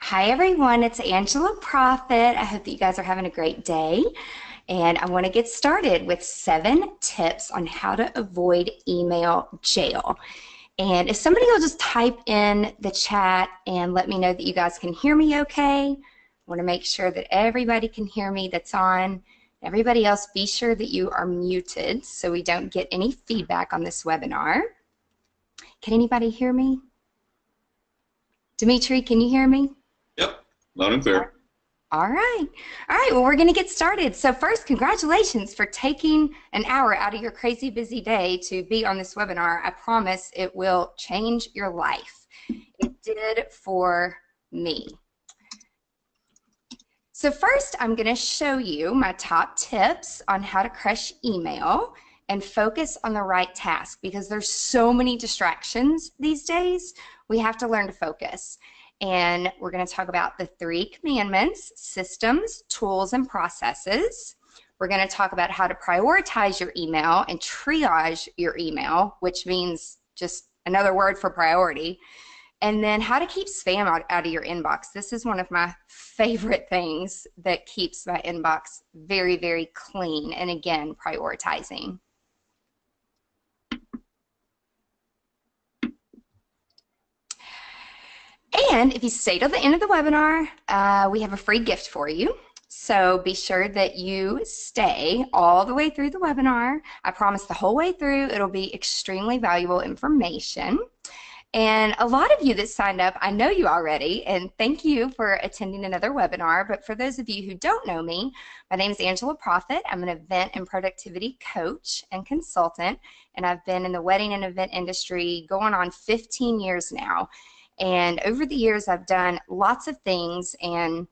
Hi, everyone. It's Angela Proffitt. I hope that you guys are having a great day. And I want to get started with seven tips on how to avoid email jail. And if somebody will just type in the chat and let me know that you guys can hear me okay. I want to make sure that everybody can hear me that's on. Everybody else, be sure that you are muted so we don't get any feedback on this webinar. Can anybody hear me? Dimitri, can you hear me? Loud and clear. All right. All right, well, we're going to get started. So first, congratulations for taking an hour out of your crazy busy day to be on this webinar. I promise it will change your life. It did for me. So first, I'm going to show you my top tips on how to crush email and focus on the right task because there's so many distractions these days. We have to learn to focus and we're going to talk about the three commandments systems, tools, and processes. We're going to talk about how to prioritize your email and triage your email, which means just another word for priority. And then how to keep spam out, out of your inbox. This is one of my favorite things that keeps my inbox very, very clean. And again, prioritizing. And if you stay till the end of the webinar, uh, we have a free gift for you. So be sure that you stay all the way through the webinar. I promise the whole way through it'll be extremely valuable information. And a lot of you that signed up, I know you already, and thank you for attending another webinar. But for those of you who don't know me, my name is Angela Proffitt. I'm an event and productivity coach and consultant, and I've been in the wedding and event industry going on 15 years now. And over the years, I've done lots of things and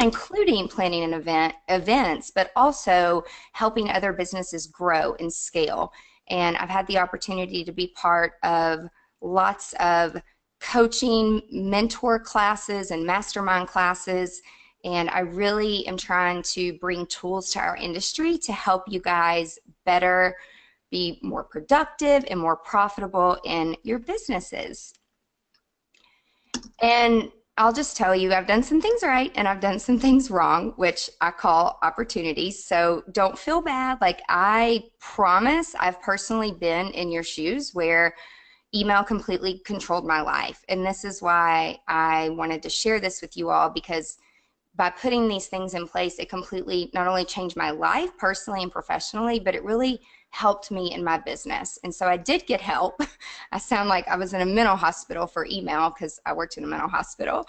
including planning an event events, but also helping other businesses grow and scale. And I've had the opportunity to be part of lots of coaching, mentor classes, and mastermind classes. And I really am trying to bring tools to our industry to help you guys better be more productive and more profitable in your businesses. And I'll just tell you, I've done some things right and I've done some things wrong, which I call opportunities. So don't feel bad. Like, I promise I've personally been in your shoes where email completely controlled my life. And this is why I wanted to share this with you all because by putting these things in place, it completely not only changed my life personally and professionally, but it really helped me in my business. And so I did get help. I sound like I was in a mental hospital for email because I worked in a mental hospital.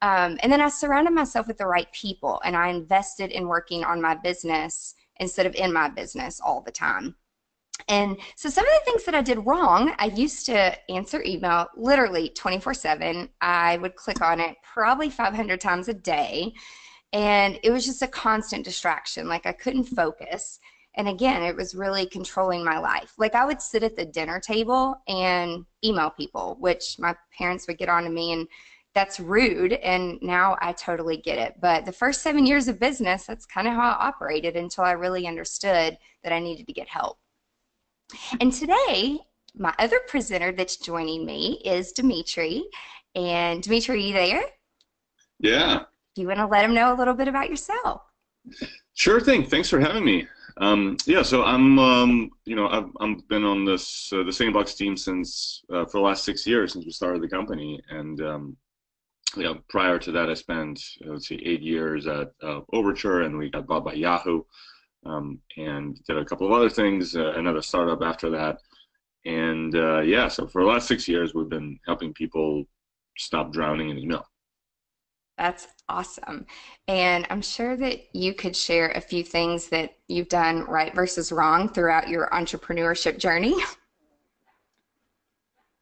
Um, and then I surrounded myself with the right people and I invested in working on my business instead of in my business all the time. And so some of the things that I did wrong, I used to answer email literally 24 7. I would click on it probably 500 times a day. And it was just a constant distraction. Like I couldn't focus. And again, it was really controlling my life. Like I would sit at the dinner table and email people, which my parents would get on to me and that's rude and now I totally get it. But the first seven years of business, that's kind of how I operated until I really understood that I needed to get help. And today, my other presenter that's joining me is Dimitri. And Dimitri, are you there? Yeah. Do you want to let him know a little bit about yourself? Sure thing. Thanks for having me. Um, yeah, so I'm, um, you know, I've, I've been on this uh, the SaneBox team since uh, for the last six years since we started the company, and um, you know, prior to that, I spent let's see, eight years at uh, Overture, and we got bought by Yahoo, um, and did a couple of other things, uh, another startup after that, and uh, yeah, so for the last six years, we've been helping people stop drowning in email. That's awesome. And I'm sure that you could share a few things that you've done right versus wrong throughout your entrepreneurship journey.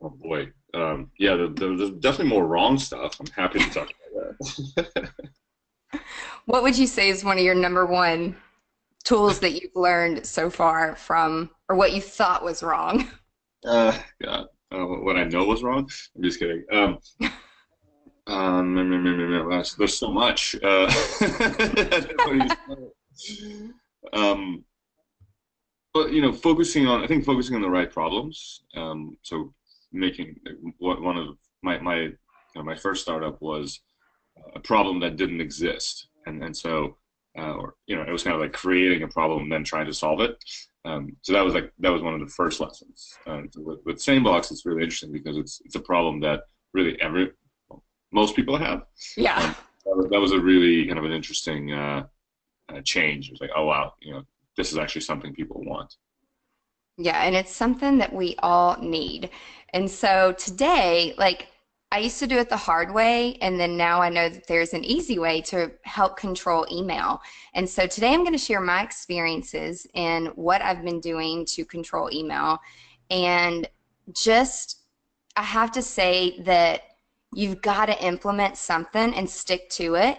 Oh boy. Um, yeah, there's definitely more wrong stuff. I'm happy to talk about that. what would you say is one of your number one tools that you've learned so far from, or what you thought was wrong? Uh, God, uh, what I know was wrong. I'm just kidding. Um, um, there's so much. Uh, um, but you know, focusing on I think focusing on the right problems. Um, so making what one of my my you know, my first startup was a problem that didn't exist, and and so uh, or you know it was kind of like creating a problem and then trying to solve it. Um, so that was like that was one of the first lessons. Um, with, with SaneBox, it's really interesting because it's it's a problem that really every most people have. Yeah. Um, that, was, that was a really kind of an interesting uh, uh, change. It was like, oh wow, you know, this is actually something people want. Yeah, and it's something that we all need. And so today, like I used to do it the hard way, and then now I know that there's an easy way to help control email. And so today I'm going to share my experiences in what I've been doing to control email. And just, I have to say that you've got to implement something and stick to it.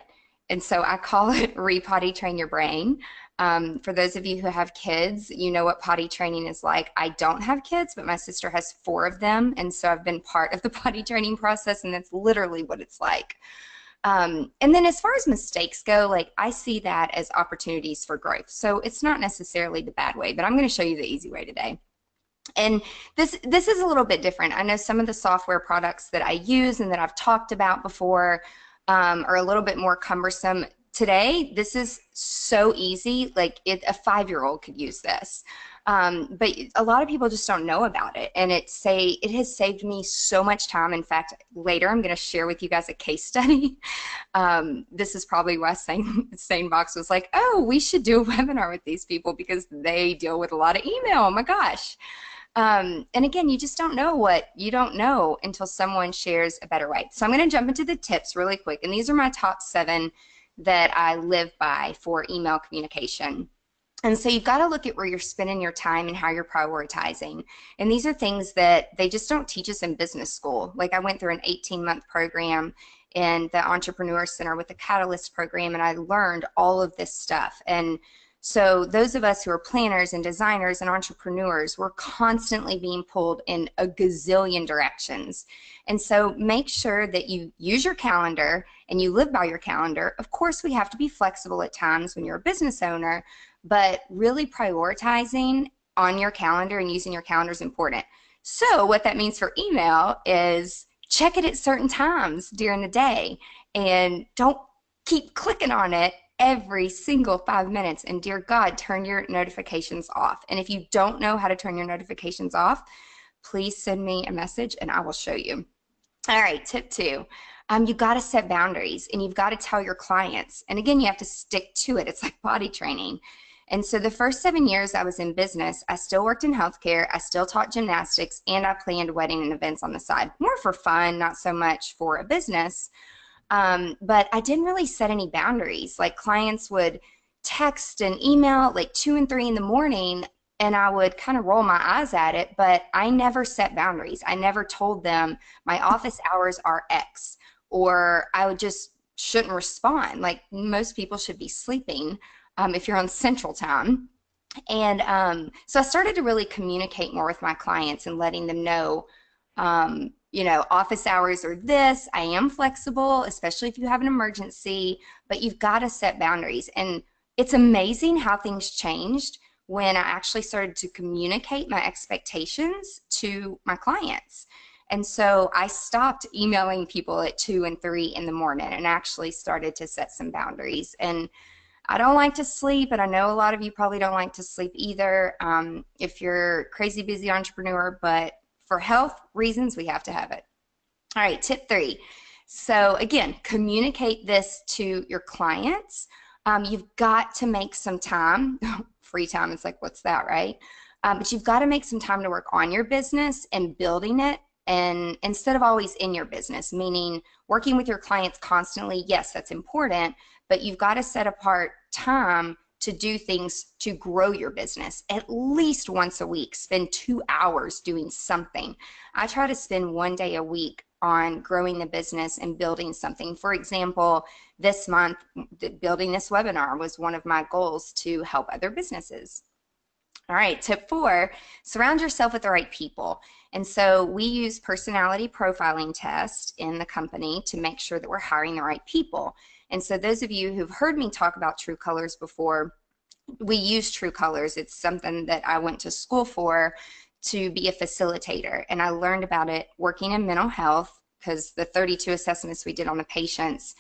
And so I call it repotty train your brain. Um, for those of you who have kids, you know what potty training is like. I don't have kids, but my sister has four of them, and so I've been part of the potty training process, and that's literally what it's like. Um, and then as far as mistakes go, like I see that as opportunities for growth. So it's not necessarily the bad way, but I'm going to show you the easy way today. And this this is a little bit different. I know some of the software products that I use and that I've talked about before um, are a little bit more cumbersome. Today this is so easy like it, a five-year-old could use this. Um, but a lot of people just don't know about it. And it say it has saved me so much time. In fact later i'm going to share with you guys a case study. Um, this is probably why Sane, SaneBox was like oh we should do a webinar with these people because they deal with a lot of email. Oh my gosh um, and again, you just don't know what you don't know until someone shares a better way. So I'm going to jump into the tips really quick. And these are my top seven that I live by for email communication. And so you've got to look at where you're spending your time and how you're prioritizing. And these are things that they just don't teach us in business school. Like I went through an 18 month program in the Entrepreneur Center with the Catalyst program, and I learned all of this stuff. And so those of us who are planners and designers and entrepreneurs, we're constantly being pulled in a gazillion directions. And so make sure that you use your calendar and you live by your calendar. Of course, we have to be flexible at times when you're a business owner, but really prioritizing on your calendar and using your calendar is important. So what that means for email is check it at certain times during the day and don't keep clicking on it every single five minutes. And dear God, turn your notifications off. And if you don't know how to turn your notifications off, please send me a message and I will show you. All right, tip two. Um, you got to set boundaries and you've got to tell your clients. And again, you have to stick to it. It's like body training. And so the first seven years I was in business, I still worked in healthcare, I still taught gymnastics, and I planned wedding and events on the side. More for fun, not so much for a business. Um, but I didn't really set any boundaries. Like clients would text and email like two and three in the morning, and I would kind of roll my eyes at it, but I never set boundaries. I never told them my office hours are X, or I would just shouldn't respond. Like most people should be sleeping um, if you're on Central Time. And um, so I started to really communicate more with my clients and letting them know um, you know, office hours are this. I am flexible, especially if you have an emergency, but you've got to set boundaries. And it's amazing how things changed when I actually started to communicate my expectations to my clients. And so I stopped emailing people at two and three in the morning and actually started to set some boundaries. And I don't like to sleep, and I know a lot of you probably don't like to sleep either um, if you're crazy busy entrepreneur, but for health reasons, we have to have it. All right, tip three. So again, communicate this to your clients. Um, you've got to make some time, free time, it's like, what's that, right? Um, but you've got to make some time to work on your business and building it and instead of always in your business, meaning working with your clients constantly, yes, that's important, but you've got to set apart time to do things to grow your business at least once a week. Spend two hours doing something. I try to spend one day a week on growing the business and building something. For example, this month, building this webinar was one of my goals to help other businesses. All right, tip four, surround yourself with the right people. And so we use personality profiling tests in the company to make sure that we're hiring the right people. And so those of you who've heard me talk about True Colors before, we use True Colors. It's something that I went to school for to be a facilitator. And I learned about it working in mental health because the 32 assessments we did on the patients,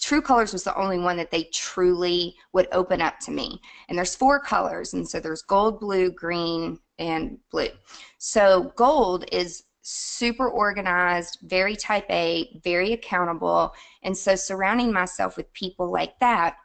True Colors was the only one that they truly would open up to me. And there's four colors, and so there's gold, blue, green, and blue. So gold is super organized, very type A, very accountable. And so surrounding myself with people like that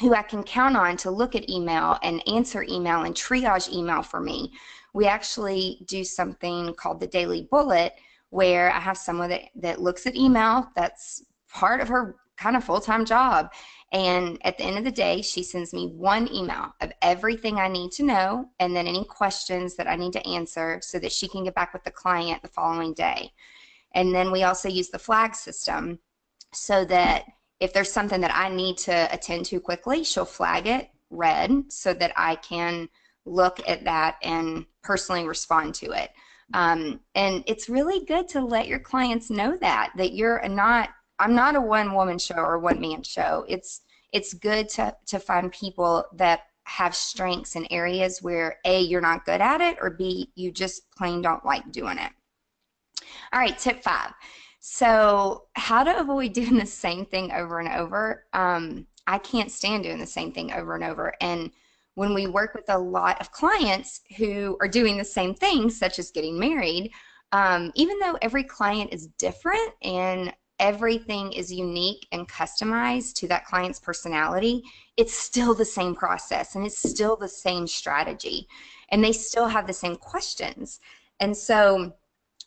who I can count on to look at email and answer email and triage email for me. We actually do something called the Daily Bullet where I have someone that, that looks at email. That's part of her kind of full-time job. And at the end of the day, she sends me one email of everything I need to know and then any questions that I need to answer so that she can get back with the client the following day. And then we also use the flag system so that if there's something that I need to attend to quickly, she'll flag it red so that I can look at that and personally respond to it. Um, and it's really good to let your clients know that that you're not I'm not a one woman show or one man show. It's it's good to to find people that have strengths in areas where A you're not good at it or B you just plain don't like doing it. All right, tip 5. So, how to avoid doing the same thing over and over? Um, I can't stand doing the same thing over and over and when we work with a lot of clients who are doing the same things, such as getting married, um, even though every client is different and everything is unique and customized to that client's personality, it's still the same process and it's still the same strategy. And they still have the same questions. And so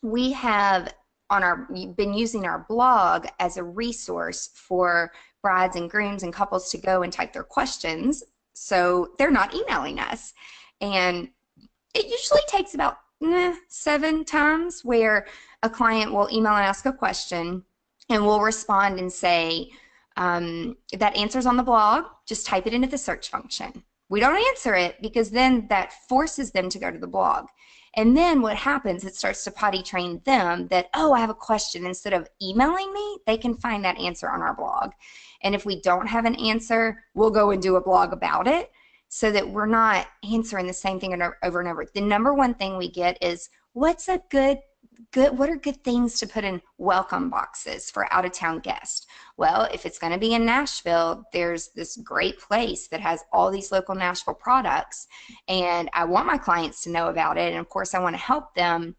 we have on our been using our blog as a resource for brides and grooms and couples to go and type their questions so they're not emailing us and it usually takes about eh, seven times where a client will email and ask a question and we'll respond and say, um, that answer's on the blog, just type it into the search function. We don't answer it because then that forces them to go to the blog. And then what happens, it starts to potty train them that, oh, I have a question. Instead of emailing me, they can find that answer on our blog. And if we don't have an answer, we'll go and do a blog about it so that we're not answering the same thing over and over. The number one thing we get is, what's a good good what are good things to put in welcome boxes for out of town guests? Well if it's going to be in nashville there's this great place that has all these local nashville products and i want my clients to know about it and of course i want to help them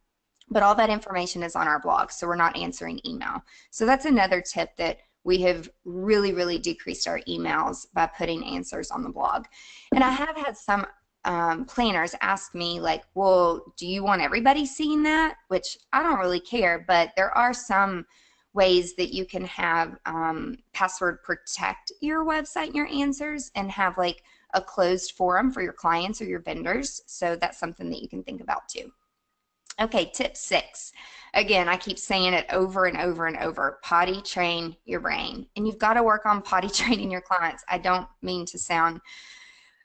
but all that information is on our blog so we're not answering email. So that's another tip that we have really really decreased our emails by putting answers on the blog. And i have had some um, planners ask me like, well, do you want everybody seeing that? Which I don't really care, but there are some ways that you can have um, password protect your website and your answers and have like a closed forum for your clients or your vendors. So that's something that you can think about too. Okay, tip six. Again, I keep saying it over and over and over potty train your brain. And you've got to work on potty training your clients. I don't mean to sound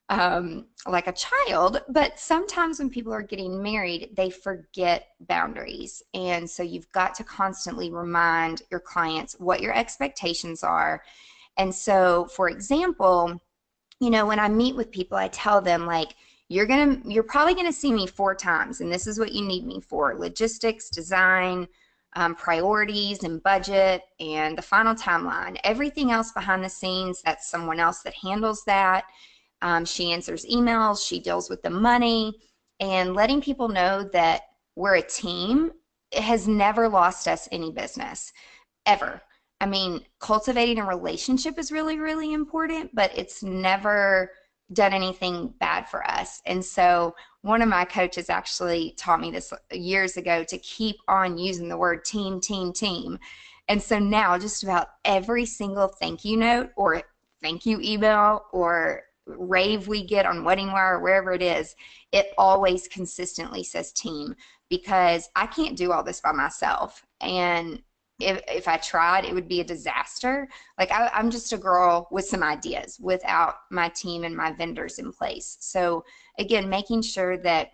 um, like a child, but sometimes when people are getting married, they forget boundaries. And so you've got to constantly remind your clients what your expectations are. And so, for example, you know, when I meet with people, I tell them, like, you're gonna you're probably gonna see me four times and this is what you need me for logistics design um, priorities and budget and the final timeline everything else behind the scenes that's someone else that handles that um, she answers emails, she deals with the money, and letting people know that we're a team has never lost us any business, ever. I mean, cultivating a relationship is really, really important, but it's never done anything bad for us. And so, one of my coaches actually taught me this years ago to keep on using the word team, team, team. And so now, just about every single thank you note or thank you email or rave we get on Wedding Wire or wherever it is, it always consistently says team because I can't do all this by myself. And if, if I tried, it would be a disaster. Like I, I'm just a girl with some ideas without my team and my vendors in place. So again, making sure that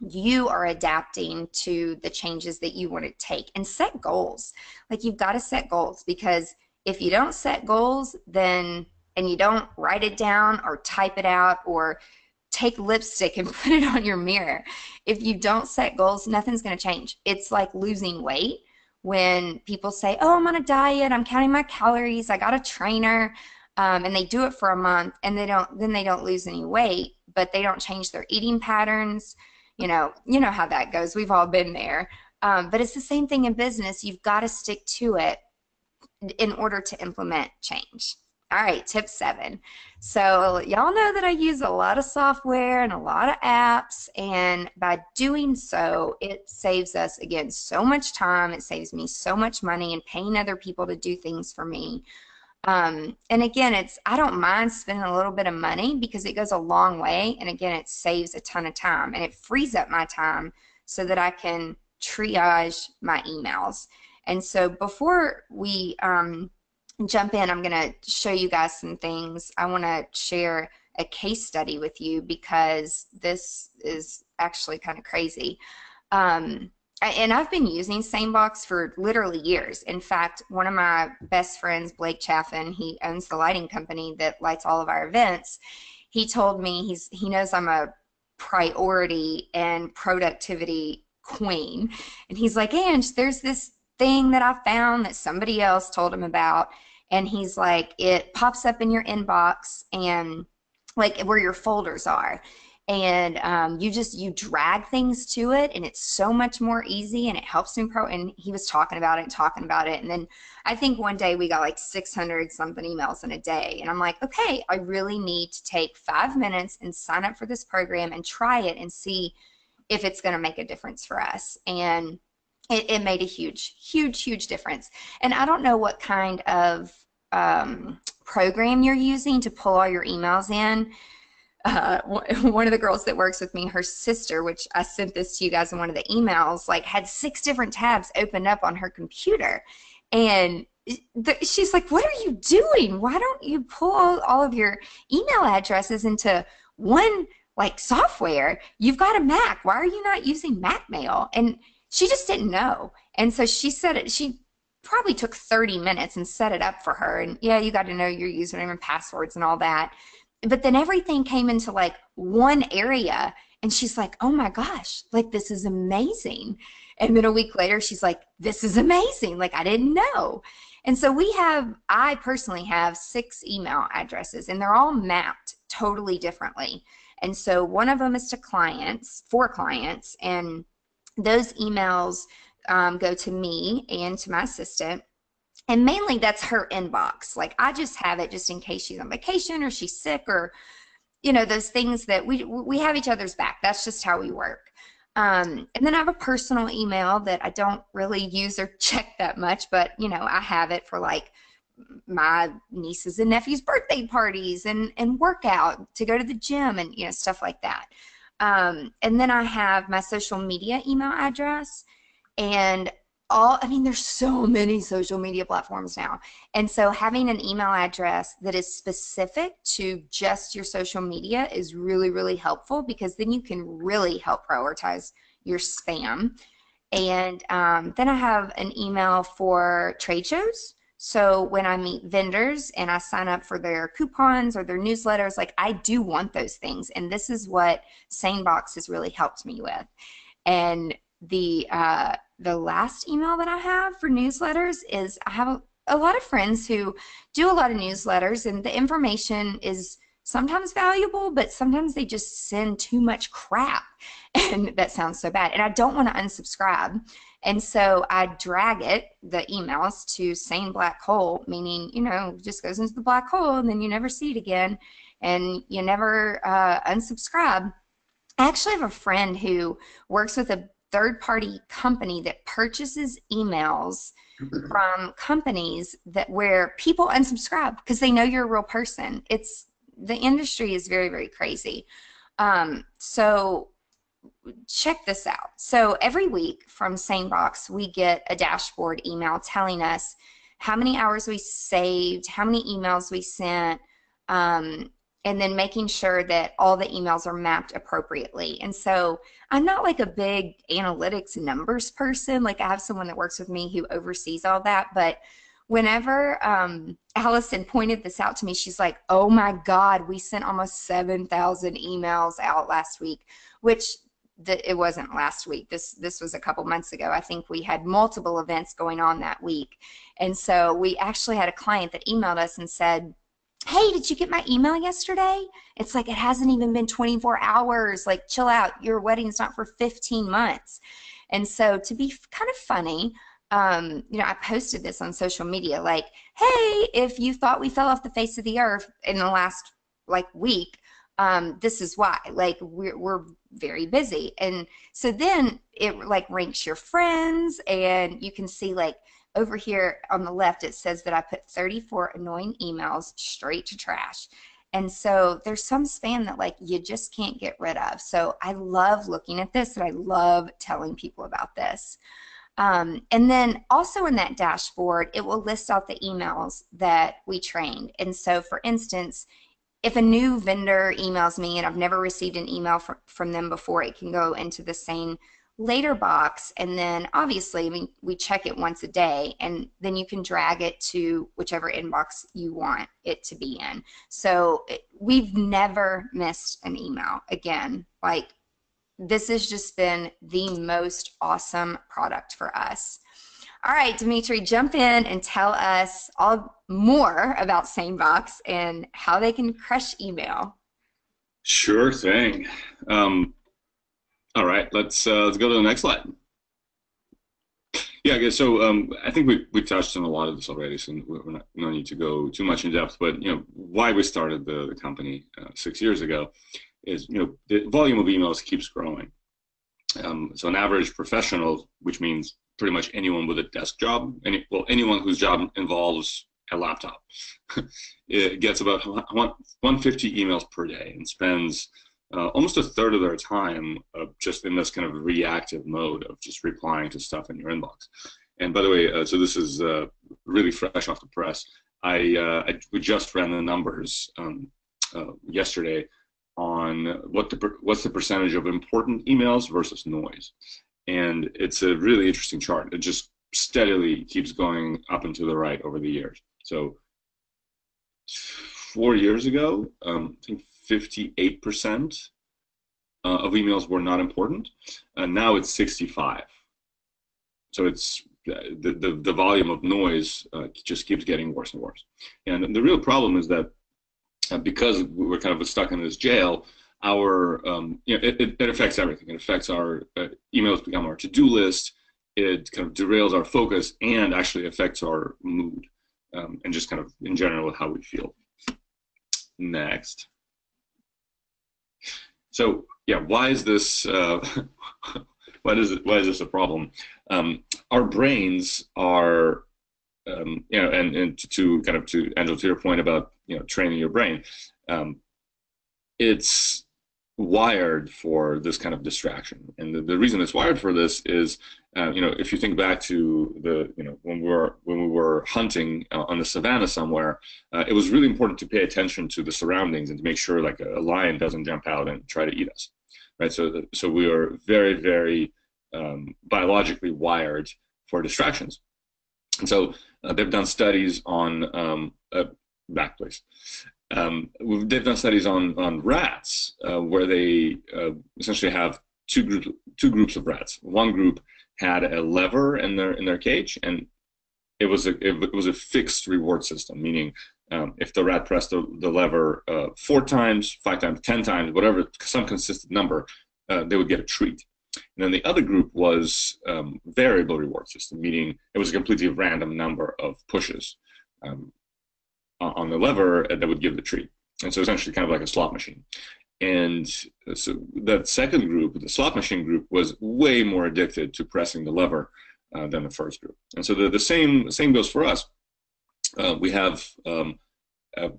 you are adapting to the changes that you want to take and set goals. Like you've got to set goals because if you don't set goals, then and you don't write it down or type it out or take lipstick and put it on your mirror. If you don't set goals, nothing's going to change. It's like losing weight when people say, "Oh, I'm on a diet. I'm counting my calories. I got a trainer," um, and they do it for a month, and they don't, then they don't lose any weight, but they don't change their eating patterns. You know, you know how that goes. We've all been there. Um, but it's the same thing in business. You've got to stick to it in order to implement change. All right, tip seven. So, y'all know that I use a lot of software and a lot of apps, and by doing so, it saves us, again, so much time. It saves me so much money and paying other people to do things for me. Um, and again, it's I don't mind spending a little bit of money because it goes a long way, and again, it saves a ton of time and it frees up my time so that I can triage my emails. And so before we um, jump in, I'm going to show you guys some things. I want to share a case study with you because this is actually kind of crazy. Um, and I've been using SaneBox for literally years. In fact, one of my best friends, Blake Chaffin, he owns the lighting company that lights all of our events. He told me he's he knows I'm a priority and productivity queen. And he's like, Ange, there's this thing that I found that somebody else told him about. And he's like, it pops up in your inbox and like where your folders are. And um, you just you drag things to it, and it's so much more easy, and it helps me pro. And he was talking about it, talking about it, and then I think one day we got like 600 something emails in a day, and I'm like, okay, I really need to take five minutes and sign up for this program and try it and see if it's going to make a difference for us. And it, it, made a huge, huge, huge difference. And I don't know what kind of um, program you're using to pull all your emails in. Uh, one of the girls that works with me, her sister, which I sent this to you guys in one of the emails, like had six different tabs opened up on her computer. And she's like, What are you doing? Why don't you pull all of your email addresses into one like software. You've got a Mac. Why are you not using Mac Mail? And she just didn't know. And so she said it, she probably took 30 minutes and set it up for her. And yeah, you got to know your username and passwords and all that. But then everything came into like one area. And she's like, oh my gosh, like this is amazing. And then a week later, she's like, this is amazing. Like I didn't know. And so we have, I personally have six email addresses, and they're all mapped totally differently. And so one of them is to clients, for clients, and those emails um, go to me and to my assistant. And mainly that's her inbox. Like I just have it just in case she's on vacation or she's sick or, you know, those things that we we have each other's back. That's just how we work. Um, and then I have a personal email that I don't really use or check that much, but you know, I have it for like my nieces and nephews' birthday parties and, and workout to go to the gym and you know stuff like that. Um, and then I have my social media email address and all I mean there's so many social media platforms now. And so having an email address that is specific to just your social media is really really helpful because then you can really help prioritize your spam. And um, then I have an email for trade shows so when I meet vendors and I sign up for their coupons or their newsletters, like I do want those things. And this is what SaneBox has really helped me with. And the uh, the last email that I have for newsletters is I have a, a lot of friends who do a lot of newsletters and the information is sometimes valuable, but sometimes they just send too much crap. And that sounds so bad. And I don't want to unsubscribe. And so I drag it, the emails, to SaneBlackHole, meaning, you know, just goes into the black hole and then you never see it again and you never uh, unsubscribe. I actually have a friend who works with a third party company that purchases emails from companies that where people unsubscribe because they know you're a real person. It's the industry is very, very crazy. Um, so check this out. So every week from SaneBox, we get a dashboard email telling us how many hours we saved, how many emails we sent, um, and then making sure that all the emails are mapped appropriately. And so I'm not like a big analytics numbers person. Like I have someone that works with me who oversees all that, but whenever um, Allison pointed this out to me, she's like, "Oh my God, we sent almost 7,000 emails out last week," which it wasn't last week. This this was a couple months ago. I think we had multiple events going on that week, and so we actually had a client that emailed us and said, "Hey, did you get my email yesterday? It's like it hasn't even been 24 hours. Like, chill out. Your wedding's not for 15 months." And so to be kind of funny, um, you know, I posted this on social media, like, "Hey, if you thought we fell off the face of the earth in the last like week." um, this is why like we're, we're very busy. And so then it like ranks your friends and you can see like over here on the left it says that i put 34 annoying emails straight to trash. And so there's some spam that like you just can't get rid of. So i love looking at this and i love telling people about this. Um, and then also in that dashboard, it will list out the emails that we trained. And so, for instance, if a new vendor emails me and I've never received an email from, from them before, it can go into the same later box and then obviously mean, we check it once a day and then you can drag it to whichever inbox you want it to be in. So it, we've never missed an email again. Like this has just been the most awesome product for us. All right, Dimitri, jump in and tell us all more about SaneBox and how they can crush email. Sure thing. Um, all right, let's uh, let's go to the next slide. Yeah, so. Um, I think we we touched on a lot of this already, so we're not no need to go too much in depth. But you know, why we started the, the company uh, six years ago is you know the volume of emails keeps growing. Um, so an average professional, which means pretty much anyone with a desk job, any well anyone whose job involves a laptop, it gets about 150 emails per day and spends uh, almost a third of their time uh, just in this kind of reactive mode of just replying to stuff in your inbox. And by the way, uh, so this is uh, really fresh off the press. I, uh, I, we just ran the numbers um, uh, yesterday on what the what's the percentage of important emails versus noise, and it's a really interesting chart. It just steadily keeps going up and to the right over the years. So four years ago, um, I think 58% uh, of emails were not important, and now it's 65. So it's the, the, the volume of noise uh, just keeps getting worse and worse. And the real problem is that uh, because we're kind of stuck in this jail, our um, you know it, it, affects everything. It affects our uh, emails become our to-do list. It kind of derails our focus and actually affects our mood um, and just kind of in general how we feel. Next. So yeah, why is this? Uh, why does it, why is this a problem? Um, our brains are, um, you know, and, and to, to, kind of to Angela to your point about you know training your brain, um, it's wired for this kind of distraction. And the, the reason it's wired for this is, uh, you know, if you think back to the, you know, when we were when we were hunting uh, on the savannah somewhere, uh, it was really important to pay attention to the surroundings and to make sure like a, a, lion doesn't jump out and try to eat us, right? So so we are very very um, biologically wired for distractions, and so uh, they've done studies on um, back place um, they've done studies on on rats uh, where they uh, essentially have two groups two groups of rats. One group had a lever in their in their cage, and it was a it was a fixed reward system, meaning um, if the rat pressed the, the lever uh, four times, five times, ten times, whatever some consistent number, uh, they would get a treat. And then the other group was um, variable reward system, meaning it was a completely random number of pushes. Um, on the lever that would give the treat. And so essentially kind of like a slot machine. And so that second group, the slot machine group, was way more addicted to pressing the lever uh, than the first group. And so the, the same same goes for us. Uh, we have um, uh,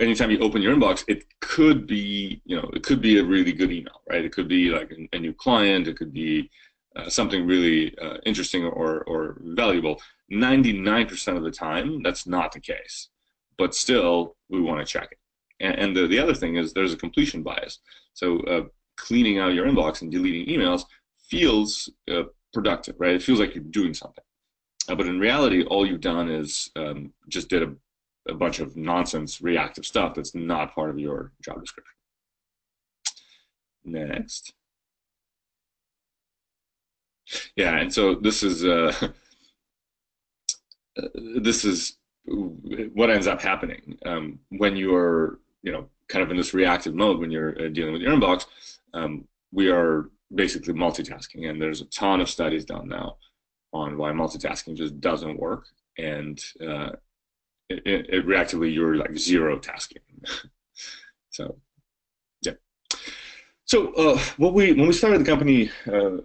anytime you open your inbox, it could be you know it could be a really good email, right? It could be like a, a new client. It could be uh, something really uh, interesting or or valuable. Ninety nine percent of the time, that's not the case but still we want to check it. And, and the, the other thing is there's a completion bias. So uh, cleaning out your inbox and deleting emails feels uh, productive, right? It feels like you're doing something. Uh, but in reality, all you've done is um, just did a, a bunch of nonsense reactive stuff that's not part of your job description. Next. Yeah, and so this is uh, this is what ends up happening um, when you're you know kind of in this reactive mode when you're uh, dealing with your inbox. Um, we are basically multitasking, and there's a ton of studies done now on why multitasking just doesn't work, and uh, it, it, reactively you're like zero tasking. so yeah. So uh, what we when we started the company uh,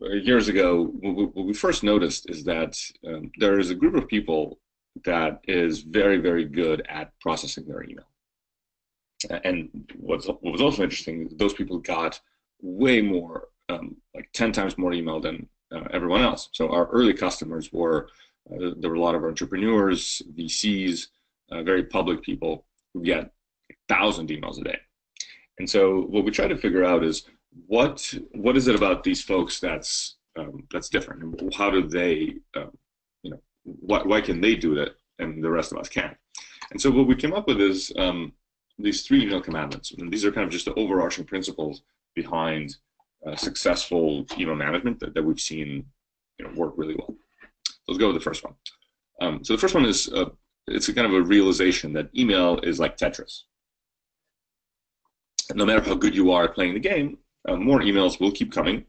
years ago, what we, what we, first noticed is that um, there is a group of people that is very very good at processing their email. And what's what was also interesting is those people got way more, um, like ten times more email than uh, everyone else. So our early customers were uh, there were a lot of entrepreneurs, VCs, uh, very public people who get a thousand emails a day. And so what we try to figure out is what what is it about these folks that's um, that's different, and how do they, um, why, why can they do that and the rest of us can't? And so what we came up with is um, these three email commandments, and these are kind of just the overarching principles behind uh, successful email management that, that we've seen you know, work really well. So Let's go with the first one. Um, so the first one is uh, it's a kind of a realization that email is like Tetris. No matter how good you are at playing the game, uh, more emails will keep coming,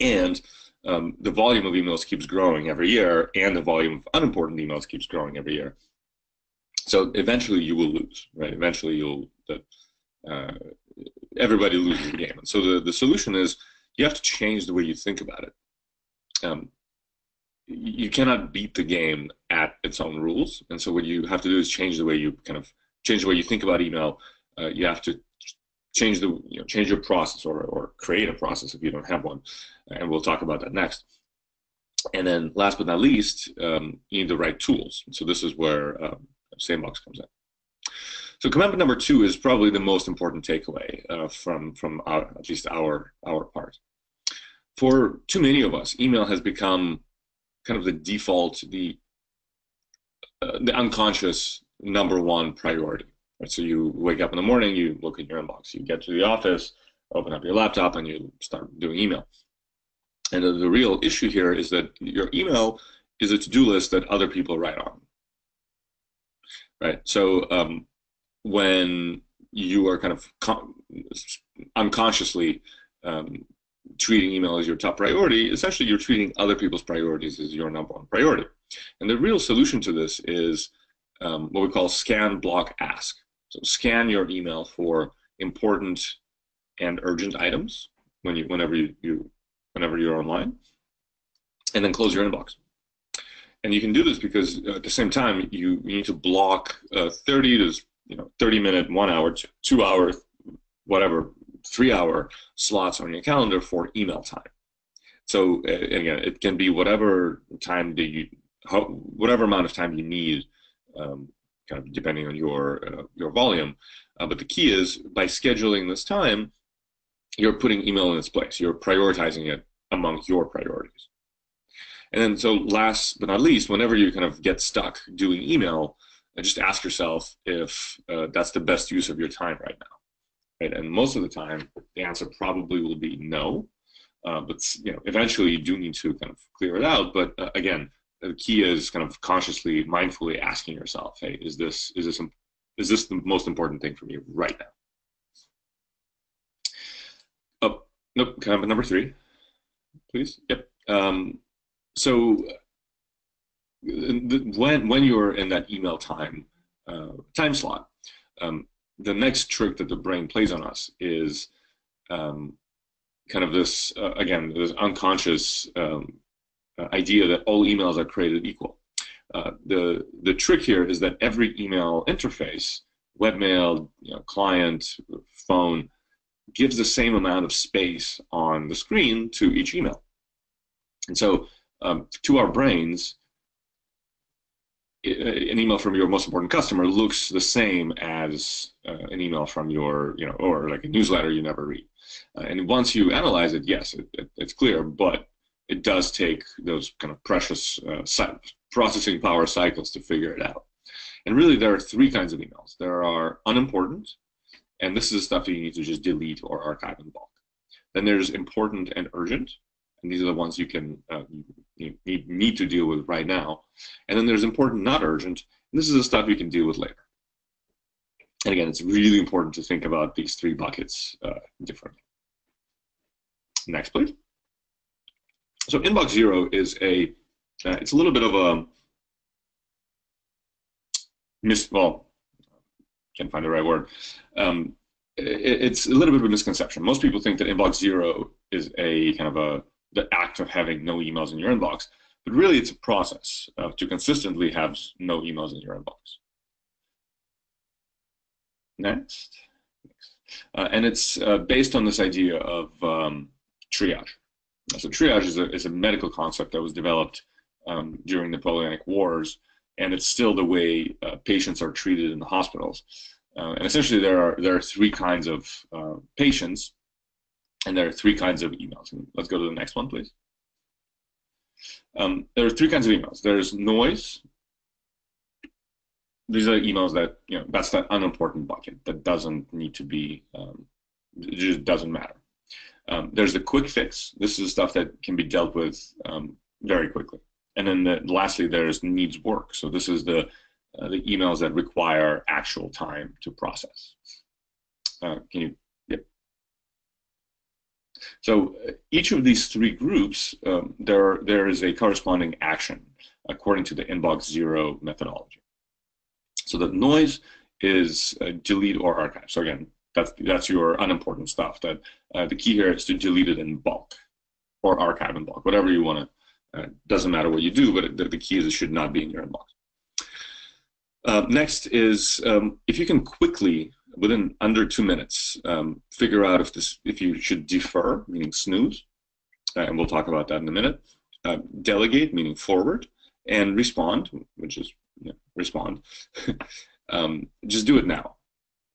and um, the volume of emails keeps growing every year, and the volume of unimportant emails keeps growing every year. So eventually, you will lose. Right? Eventually, you'll the, uh, everybody loses the game. And so the, the solution is you have to change the way you think about it. Um, you cannot beat the game at its own rules. And so what you have to do is change the way you kind of change the way you think about email. Uh, you have to change the you know change your process or or create a process if you don't have one. And we'll talk about that next. And then last but not least, um, you need the right tools. So this is where um, SaneBox comes in. So commandment number two is probably the most important takeaway uh, from from our, at least our our part. For too many of us, email has become kind of the default, the uh, the unconscious number one priority. Right? So you wake up in the morning, you look at your inbox, you get to the office, open up your laptop, and you start doing email. And the, real issue here is that your email is a to-do list that other people write on. Right. So um, when you are kind of unconsciously um, treating email as your top priority, essentially you're treating other people's priorities as your number one priority. And the real solution to this is um, what we call scan, block, ask. So scan your email for important and urgent items when you, whenever you, you whenever you're online, and then close your inbox. And you can do this because uh, at the same time you, you need to block uh, 30 to you know 30 minute, one hour, two hour, whatever, three hour slots on your calendar for email time. So again, it can be whatever time that you, whatever amount of time you need, um, kind of depending on your uh, your volume. Uh, but the key is by scheduling this time, you're putting email in its place. You're prioritizing it among your priorities. And then, so last but not least, whenever you kind of get stuck doing email, just ask yourself if uh, that's the best use of your time right now. Right? And most of the time, the answer probably will be no. Uh, but you know, eventually, you do need to kind of clear it out. But uh, again, the key is kind of consciously, mindfully asking yourself, "Hey, is this is this is this the most important thing for me right now?" Oh, nope. Comment number three, please. Yep. Um, so when when you're in that email time uh, time slot, um, the next trick that the brain plays on us is um, kind of this uh, again this unconscious um, idea that all emails are created equal. Uh, the the trick here is that every email interface, webmail, you know, client, phone, gives the same amount of space on the screen to each email. And so, um, to our brains, an email from your most important customer looks the same as uh, an email from your, you know, or like a newsletter you never read. Uh, and once you analyze it, yes, it, it, it's clear, but it does take those kind of precious uh, processing power cycles to figure it out. And really, there are three kinds of emails. There are unimportant, and this is stuff that you need to just delete or archive in bulk. Then there's important and urgent, and these are the ones you can uh, you need, need to deal with right now. And then there's important, not urgent, and this is the stuff you can deal with later. And again, it's really important to think about these three buckets uh, differently. Next, please. So inbox zero is a, uh, it's a little bit of a mis, well, can't find the right word. Um, it, it's a little bit of a misconception. Most people think that inbox zero is a kind of a, the act of having no emails in your inbox, but really it's a process uh, to consistently have no emails in your inbox. Next. Uh, and it's uh, based on this idea of um, triage. So triage is a, is a medical concept that was developed um, during the Napoleonic Wars, and it's still the way uh, patients are treated in the hospitals. Uh, and essentially, there are there are three kinds of uh, patients, and there are three kinds of emails. And let's go to the next one, please. Um, there are three kinds of emails. There's noise, these are emails that you know that's that unimportant bucket that doesn't need to be um, it just doesn't matter um, there's the quick fix. This is stuff that can be dealt with um, very quickly. And then the, lastly there's needs work. So this is the uh, the emails that require actual time to process. Uh, can you yep so uh, each of these three groups um, there there is a corresponding action according to the inbox zero methodology. So the noise is uh, delete or archive. So again, that's that's your unimportant stuff. That uh, the key here is to delete it in bulk or archive in bulk, whatever you want to. Uh, doesn't matter what you do, but the, the, key is it should not be in your inbox. Uh, next is um, if you can quickly, within under two minutes, um, figure out if this if you should defer, meaning snooze, uh, and we'll talk about that in a minute. Uh, delegate, meaning forward, and respond, which is you know, respond. um, just do it now.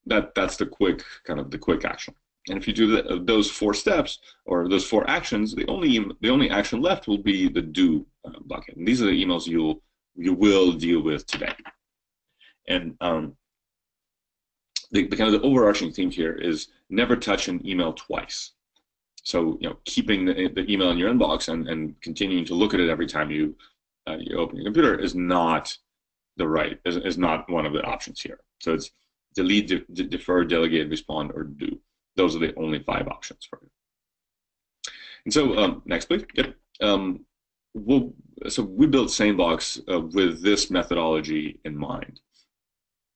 That that's the quick kind of the quick action. And if you do the, those four steps or those four actions, the only the only action left will be the do uh, bucket. And these are the emails you'll you will deal with today. And um, the, the kind of the overarching theme here is never touch an email twice. So you know, keeping the, the email in your inbox and, and continuing to look at it every time you uh, you open your computer is not the right is, is not one of the options here. So it's delete, de defer, delegate, respond, or do. Those are the only five options for you. And so um, next, please. Yep. Um, we'll, so we built SaneBox uh, with this methodology in mind.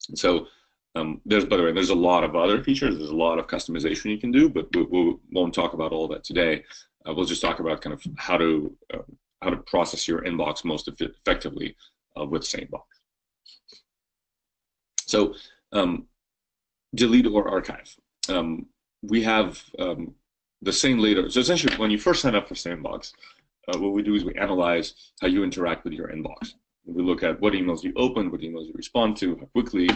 And so um, there's, by the way, there's a lot of other features. There's a lot of customization you can do, but we, we won't talk about all that today. Uh, we'll just talk about kind of how to uh, how to process your inbox most effectively uh, with SaneBox. So um, delete or archive. Um, we have um, the Sane Later. So essentially, when you first sign up for SaneBox, uh, what we do is we analyze how you interact with your inbox. We look at what emails you open, what emails you respond to, how quickly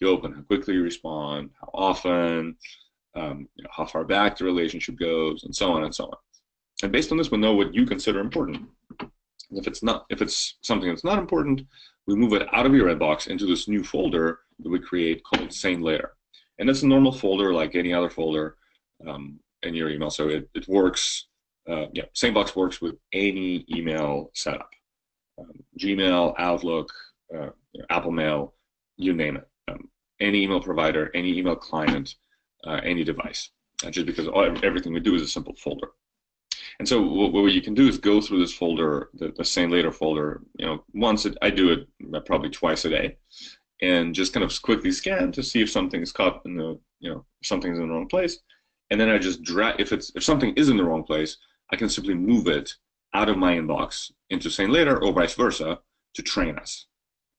you open, how quickly you respond, how often, um, you know, how far back the relationship goes, and so on and so on. And based on this, we'll know what you consider important. If it's not, if it's something that's not important, we move it out of your inbox into this new folder that we create called Sane Later. And it's a normal folder like any other folder um, in your email. So it, it works, uh, yeah, SaneBox works with any email setup. Um, Gmail, Outlook, uh, you know, Apple Mail, you name it. Um, any email provider, any email client, uh, any device. Uh, just because all, everything we do is a simple folder. And so what, what, you can do is go through this folder, the, the Sane Later folder, you know, once, it, I do it probably twice a day, and just kind of quickly scan to see if something's caught in the, you know, something's in the wrong place. And then I just drag, if it's, if something is in the wrong place, I can simply move it out of my inbox into Sane Later or vice versa to train us,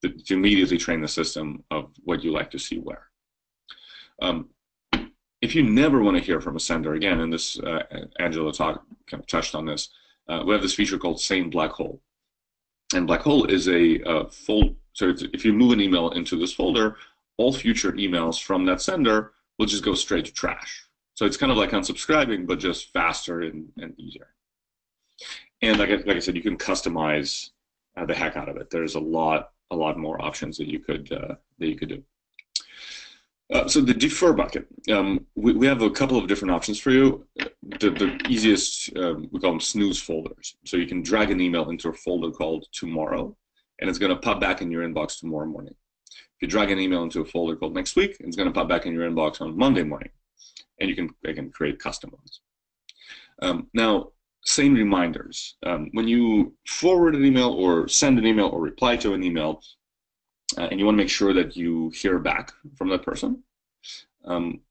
to, to immediately train the system of what you like to see where. Um, if you never want to hear from a sender again, and this uh, Angela talk, kind of touched on this, uh, we have this feature called Sane Black Hole. And Black Hole is a, a full so if you move an email into this folder, all future emails from that sender will just go straight to trash. So it's kind of like unsubscribing, but just faster and, and easier. And like I, like I said, you can customize uh, the heck out of it. There's a lot, a lot more options that you could uh, that you could do. Uh, so the defer bucket, um, we, we have a couple of different options for you. the, the easiest, um, we call them snooze folders. So you can drag an email into a folder called tomorrow, and it's going to pop back in your inbox tomorrow morning. If you drag an email into a folder called next week, it's going to pop back in your inbox on Monday morning, and you can again create custom ones. Um, now, Sane Reminders. Um, when you forward an email or send an email or reply to an email, uh, and you want to make sure that you hear back from that person, um,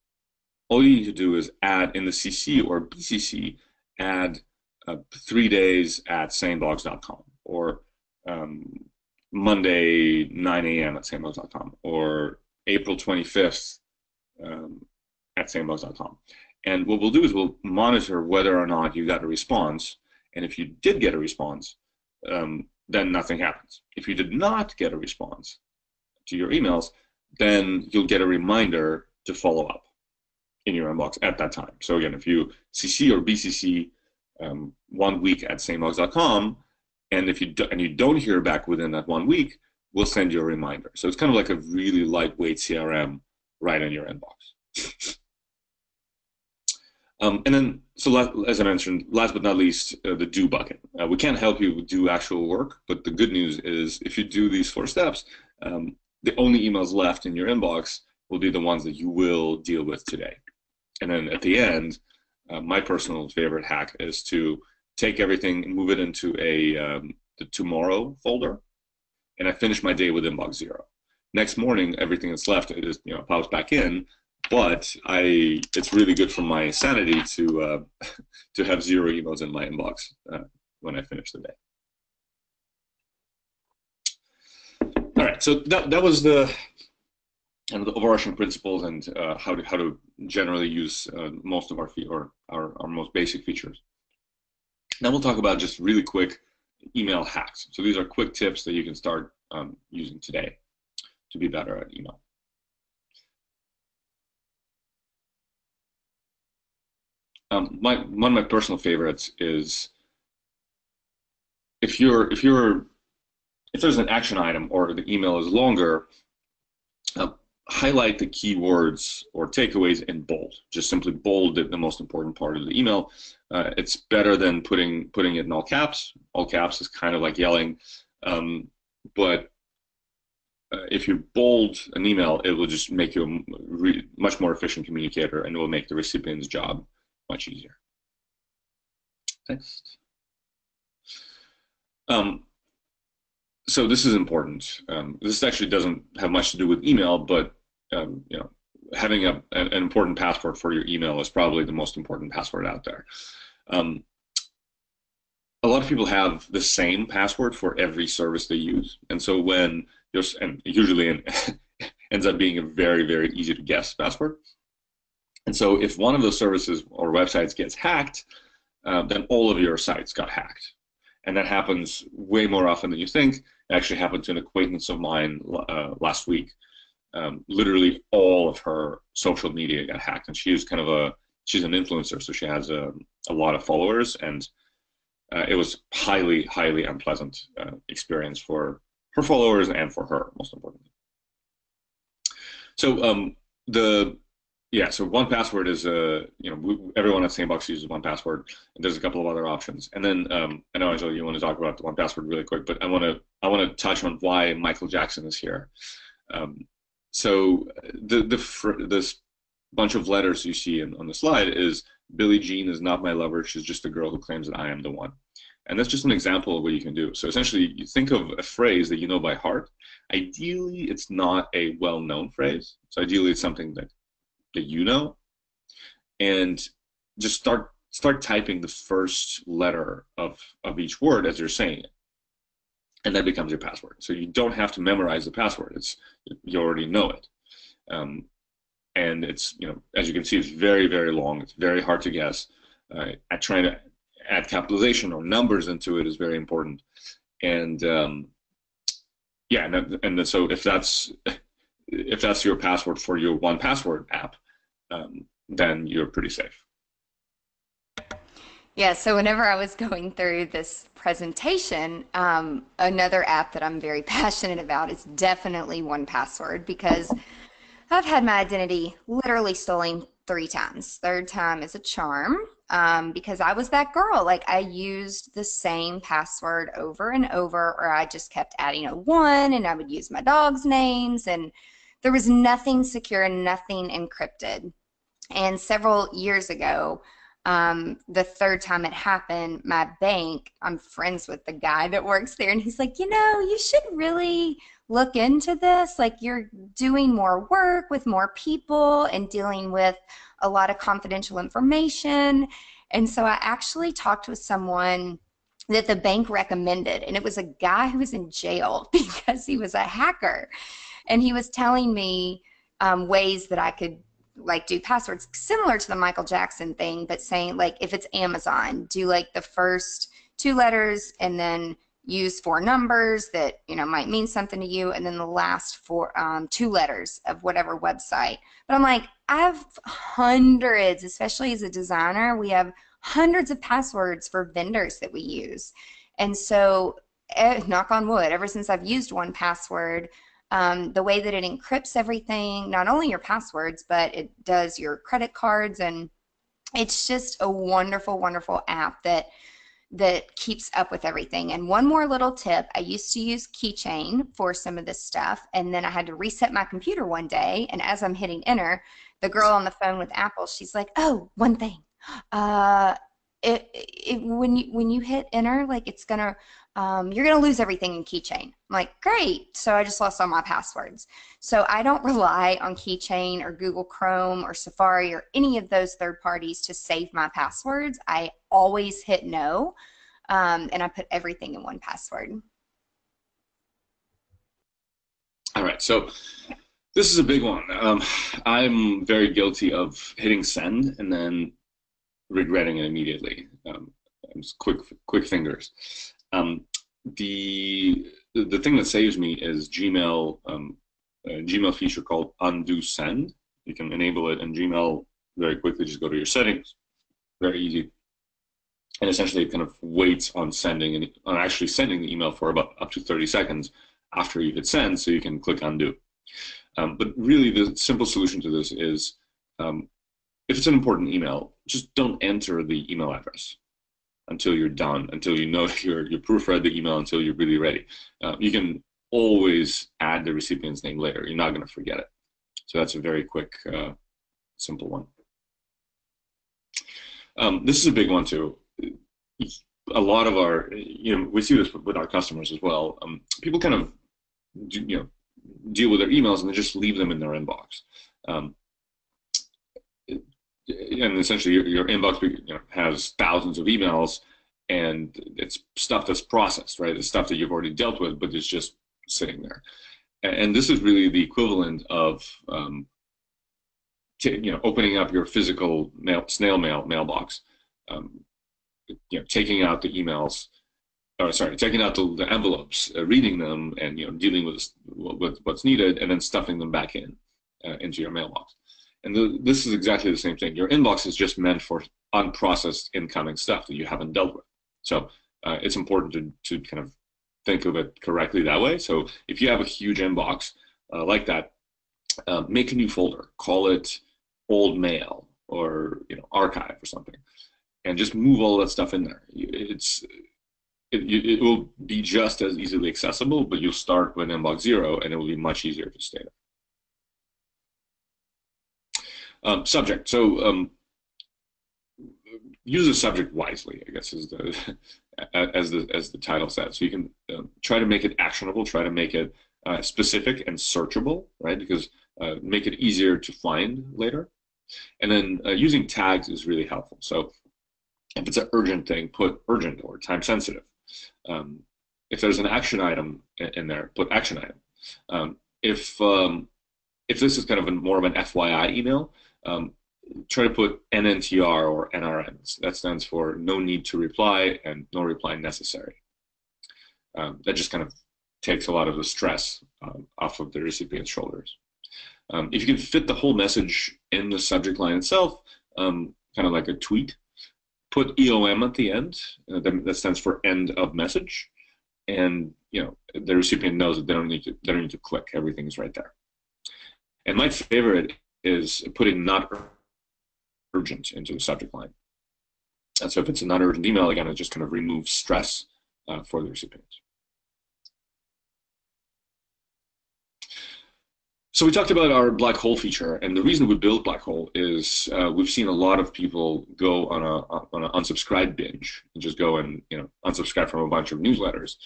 all you need to do is add in the CC or BCC, add uh, three days at sanebox.com or um, Monday 9 a.m. at sanebox.com or April 25th um, at sanebox.com. And what we'll do is we'll monitor whether or not you got a response. And if you did get a response, um, then nothing happens. If you did not get a response to your emails, then you'll get a reminder to follow up in your inbox at that time. So again, if you CC or BCC um, one week at sanebox.com, and if you do, and you don't hear back within that one week, we'll send you a reminder. So it's kind of like a really lightweight CRM right in your inbox. um, and then, so as I mentioned, last but not least, uh, the do bucket. Uh, we can't help you do actual work, but the good news is if you do these four steps, um, the only emails left in your inbox will be the ones that you will deal with today. And then at the end, uh, my personal favorite hack is to take everything and move it into a um, the tomorrow folder, and I finish my day with inbox zero. Next morning, everything that's left it is you know pops back in, but I it's really good for my sanity to uh, to have zero emails in my inbox uh, when I finish the day. All right, so that that was the and the overarching principles and uh, how to how to generally use uh, most of our or our, our most basic features. Now we'll talk about just really quick email hacks. So these are quick tips that you can start um, using today to be better at email. Um, my one of my personal favorites is if you're if you're if there's an action item or the email is longer, uh, highlight the keywords or takeaways in bold. Just simply bold the, the most important part of the email. Uh, it's better than putting putting it in all caps. All caps is kind of like yelling, um, but uh, if you bold an email, it will just make you a re- much more efficient communicator, and it will make the recipient's job much easier. Next. Um, so this is important. Um, this actually doesn't have much to do with email, but um, you know, having a, an important password for your email is probably the most important password out there. Um, a lot of people have the same password for every service they use, and so when you're, and usually in, ends up being a very very easy to guess password. And so if one of those services or websites gets hacked, uh, then all of your sites got hacked and that happens way more often than you think. Actually happened to an acquaintance of mine uh, last week. Um, literally all of her social media got hacked, and she's kind of a she's an influencer, so she has a, a lot of followers, and uh, it was highly highly unpleasant uh, experience for her followers and for her, most importantly. So um, the yeah, so 1Password is uh, you know everyone at SaneBox uses 1Password. And there's a couple of other options, and then um, I know Angela, you want to talk about the 1Password really quick, but I want to I want to touch on why Michael Jackson is here. Um, so the the this bunch of letters you see in, on the slide is Billie Jean is not my lover. She's just a girl who claims that I am the one. And that's just an example of what you can do. So essentially, you think of a phrase that you know by heart. Ideally, it's not a well-known phrase. So ideally, it's something that that you know, and just start start typing the first letter of of each word as you're saying it, and that becomes your password. So you don't have to memorize the password; it's you already know it. Um, and it's you know as you can see, it's very very long. It's very hard to guess. Uh, at trying to add capitalization or numbers into it is very important. And um, yeah, and, and so if that's if that's your password for your 1Password app, um, then you're pretty safe. Yeah, so whenever I was going through this presentation, um, another app that I'm very passionate about is definitely 1Password because I've had my identity literally stolen three times. Third time is a charm. um, because I was that girl. Like I used the same password over and over, or I just kept adding a one and I would use my dog's names and there was nothing secure and nothing encrypted. And several years ago, um, the third time it happened, my bank, I'm friends with the guy that works there, and he's like, you know, you should really look into this. Like, you're doing more work with more people and dealing with a lot of confidential information. And so I actually talked with someone that the bank recommended, and it was a guy who was in jail because he was a hacker. And he was telling me um, ways that I could like do passwords similar to the Michael Jackson thing, but saying like if it's Amazon, do like the first two letters and then use four numbers that you know might mean something to you, and then the last four um, two letters of whatever website. But I'm like, I have hundreds, especially as a designer, we have hundreds of passwords for vendors that we use, and so eh, knock on wood, ever since I've used 1Password um, the way that it encrypts everything, not only your passwords, but it does your credit cards, and it's just a wonderful, wonderful app that that keeps up with everything. And one more little tip, I used to use Keychain for some of this stuff, and then I had to reset my computer one day, and as I'm hitting enter, the girl on the phone with Apple, she's like, "Oh, one thing. Uh, it, it, when you when you hit enter, like it's gonna um, you're going to lose everything in Keychain. I'm like, great. So I just lost all my passwords. So I don't rely on Keychain or Google Chrome or Safari or any of those third parties to save my passwords. I always hit no, um, and I put everything in 1Password. All right. So this is a big one. Um, I'm very guilty of hitting send and then regretting it immediately. Um, quick, quick fingers. Um, the the thing that saves me is Gmail um, Gmail feature called undo send. You can enable it in Gmail very quickly. Just go to your settings. Very easy. And essentially, it kind of waits on sending and on actually sending the email for about up to 30 seconds after you hit send, so you can click undo. Um, but really, the simple solution to this is um, if it's an important email, just don't enter the email address until you're done, until you know you're, you proofread the email until you're really ready. Uh, you can always add the recipient's name later. You're not going to forget it. So that's a very quick, uh, simple one. Um, this is a big one too. A lot of our, you know, we see this with our customers as well. Um, people kind of, you know, deal with their emails and they just leave them in their inbox. Um, and essentially your, your inbox you know, has thousands of emails and it's stuff that's processed, right? It's stuff that you've already dealt with, but it's just sitting there. And, this is really the equivalent of, um, t- you know, opening up your physical mail, snail mail mailbox, um, you know, taking out the emails, or sorry, taking out the, the envelopes, uh, reading them, and you know, dealing with, with what's needed, and then stuffing them back in uh, into your mailbox. And the, this is exactly the same thing. Your inbox is just meant for unprocessed incoming stuff that you haven't dealt with. So uh, it's important to, to kind of think of it correctly that way. So if you have a huge inbox uh, like that, uh, make a new folder. Call it old mail or you know archive or something, and just move all that stuff in there. It's it, it will be just as easily accessible, but you'll start with inbox zero, and it will be much easier to stay there. Um, subject. So um, use the subject wisely. I guess is the as the as the title says. So you can uh, try to make it actionable. Try to make it uh, specific and searchable, right? Because uh, make it easier to find later. And then uh, using tags is really helpful. So if it's an urgent thing, put urgent or time sensitive. Um, if there's an action item in there, put action item. Um, if um, if this is kind of a, more of an FYI email, um, try to put NNTR or NRNs. That stands for no need to reply and no reply necessary. Um, that just kind of takes a lot of the stress um, off of the recipient's shoulders. Um, if you can fit the whole message in the subject line itself, um, kind of like a tweet, put EOM at the end. Uh, that stands for end of message, and you know the recipient knows that they don't need to they don't need to click. Everything's right there. And my favorite is putting not urgent into the subject line. And so if it's an urgent email, again, it just kind of removes stress uh, for the recipients. So we talked about our black hole feature, and the reason we built black hole is uh, we've seen a lot of people go on a on an unsubscribe binge and just go and you know unsubscribe from a bunch of newsletters,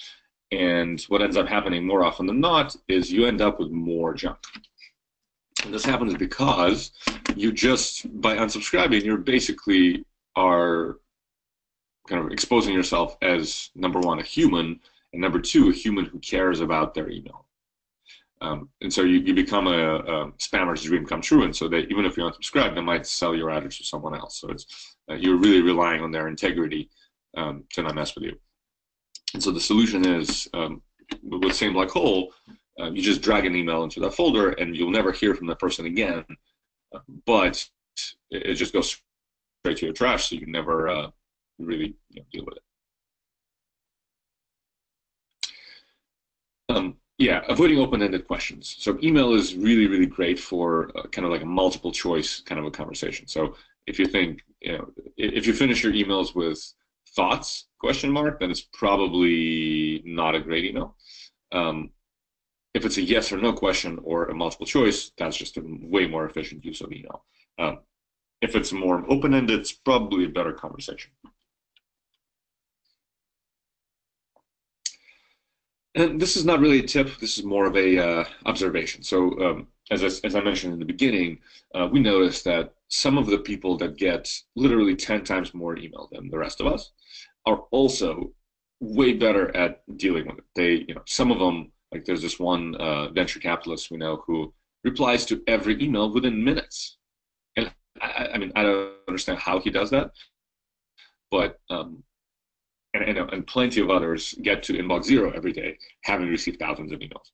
and what ends up happening more often than not is you end up with more junk. And this happens because you just by unsubscribing, you're basically are kind of exposing yourself as number one a human, and number two a human who cares about their email. Um, and so you, you become a, a, spammer's dream come true. And so that even if you unsubscribe, they might sell your address to someone else. So it's uh, you're really relying on their integrity um, to not mess with you. And so the solution is um, with Sane Black Hole, uh, you just drag an email into that folder, and you'll never hear from that person again. But it, it, just goes straight to your trash, so you never uh, really you know, deal with it. Um, yeah, avoiding open-ended questions. So email is really, really great for uh, kind of like a multiple choice kind of a conversation. So if you think, you know, if you finish your emails with thoughts question mark, then it's probably not a great email. Um, if it's a yes or no question or a multiple choice, that's just a way more efficient use of email. Um, if it's more open-ended, it's probably a better conversation. And this is not really a tip. This is more of a uh, observation. So um, as, I, as I mentioned in the beginning, uh, we noticed that some of the people that get literally 10 times more email than the rest of us are also way better at dealing with it. They, you know, some of them, like there's this one uh, venture capitalist we know who replies to every email within minutes. And I, I mean, I don't understand how he does that, but um, and, and, and plenty of others get to inbox zero every day, having received thousands of emails.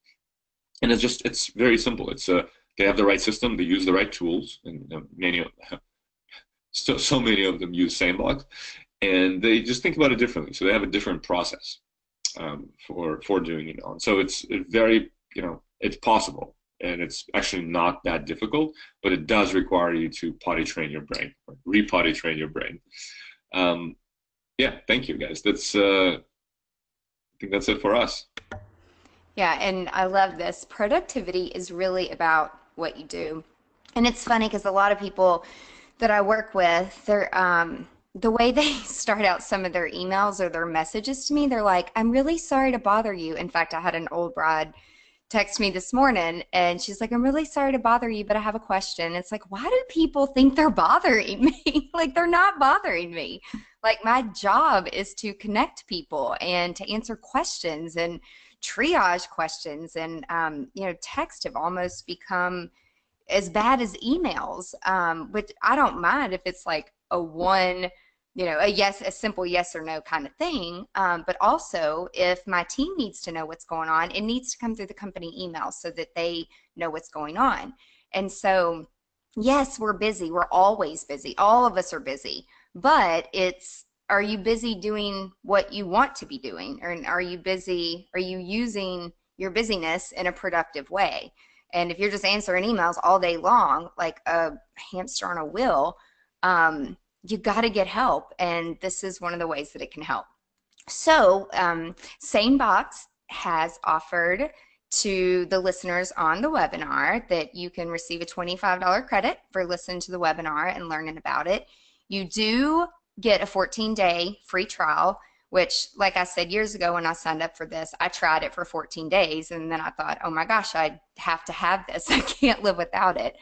And it's just, it's very simple. It's uh, they have the right system, they use the right tools, and many of, so, so many of them use SaneBox, and they just think about it differently. So they have a different process um, for for doing it on. so it's very, you know, it's possible, and it's actually not that difficult, but it does require you to potty train your brain, re-potty train your brain. Um, yeah, thank you guys. That's uh, I think that's it for us. Yeah, and I love this. Productivity is really about what you do, and it's funny because a lot of people that I work with, they're um, the way they start out some of their emails or their messages to me, they're like, "I'm really sorry to bother you." In fact, I had an old bride text me this morning and she's like, I'm really sorry to bother you, but I have a question. It's like, why do people think they're bothering me? like, they're not bothering me. Like, my job is to connect people and to answer questions and triage questions. And, um, you know, text have almost become as bad as emails, um, which I don't mind if it's like a one you know, a yes, a simple yes or no kind of thing. Um, but also, if my team needs to know what's going on, it needs to come through the company email so that they know what's going on. And so, yes, we're busy. We're always busy. All of us are busy. But it's, are you busy doing what you want to be doing? Or are you busy, are you using your busyness in a productive way? And if you're just answering emails all day long, like a hamster on a wheel, um, you got to get help, and this is one of the ways that it can help. So, um, SaneBox has offered to the listeners on the webinar that you can receive a $25 credit for listening to the webinar and learning about it. You do get a 14 day free trial, which, like I said years ago when I signed up for this, I tried it for 14 days and then I thought, oh my gosh, I have to have this. I can't live without it.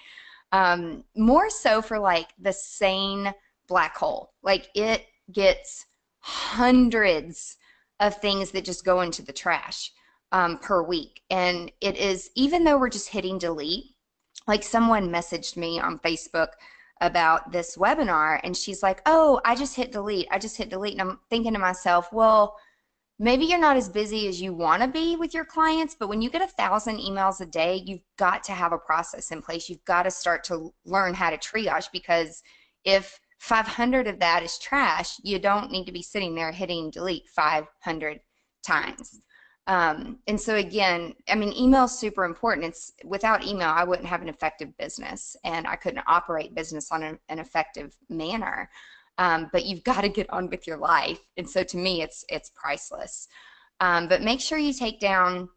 Um, more so for like the sane black hole. Like it gets hundreds of things that just go into the trash um, per week. And it is, even though we're just hitting delete, like someone messaged me on Facebook about this webinar and she's like, oh, I just hit delete. I just hit delete. And I'm thinking to myself, well, maybe you're not as busy as you want to be with your clients, but when you get a thousand emails a day, you've got to have a process in place. You've got to start to learn how to triage because if 500 of that is trash, you don't need to be sitting there hitting delete 500 times. Um, and so again, I mean, email is super important. It's without email, I wouldn't have an effective business, and I couldn't operate business on an, an effective manner. um, but you've got to get on with your life. And so to me, it's it's priceless. Um, but make sure you take down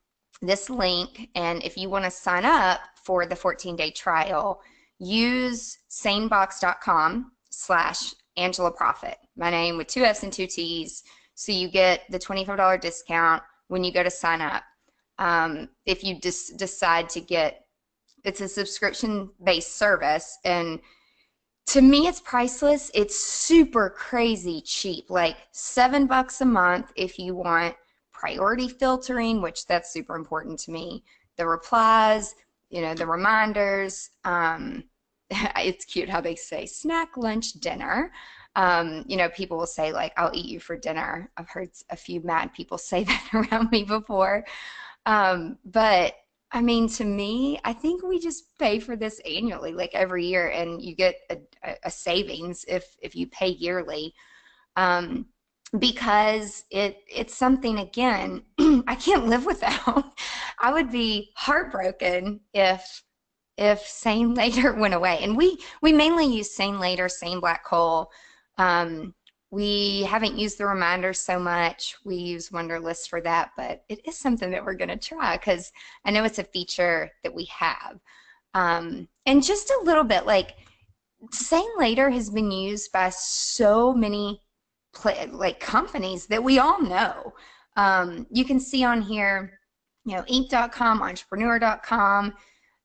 this link, and if you want to sign up for the 14-day trial, use sanebox.com slash Angela Proffitt. My name with two F's and two T's. So you get the $25 discount when you go to sign up. Um, if you just decide to get, it's a subscription based service. And to me, it's priceless. It's super crazy cheap, like seven bucks a month if you want priority filtering, which that's super important to me. The replies, you know, the reminders. Um, it's cute how they say snack, lunch, dinner. Um, you know, people will say like, "I'll eat you for dinner." I've heard a few mad people say that around me before. Um, but I mean, to me, I think we just pay for this annually, like every year, and you get a, a savings if if you pay yearly. Um, because it it's something again I can't live without. I would be heartbroken if if Sane Later went away. And we we mainly use Sane Later, Sane Black Hole. Um, we haven't used the reminders so much. We use Wunderlist for that, but it is something that we're going to try because I know it's a feature that we have. Um, and just a little bit like Sane Later has been used by so many like companies that we all know. Um, you can see on here, you know, Inc.com, Entrepreneur.com.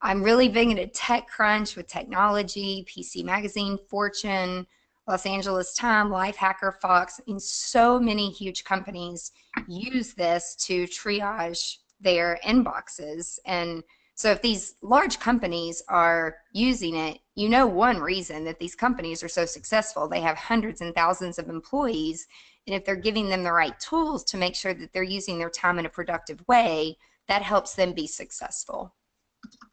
I'm really big into TechCrunch with technology, PC Magazine, Fortune, Los Angeles Times, Lifehacker, Fox. and so many huge companies use this to triage their inboxes. And so if these large companies are using it, you know one reason that these companies are so successful. They have hundreds and thousands of employees. And if they're giving them the right tools to make sure that they're using their time in a productive way, that helps them be successful.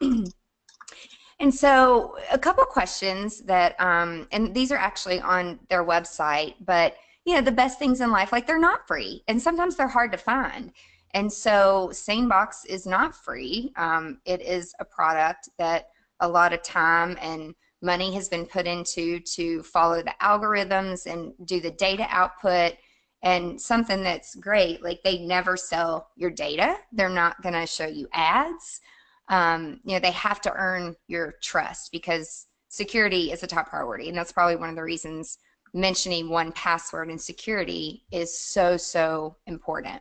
and so a couple questions that, um, and these are actually on their website, but you know, the best things in life, like they're not free, and sometimes they're hard to find. And so SaneBox is not free. Um, it is a product that a lot of time and money has been put into to follow the algorithms and do the data output and something that's great like they never sell your data they're not going to show you ads um, you know, they have to earn your trust because security is a top priority. And that's probably one of the reasons mentioning 1Password and security is so, so important.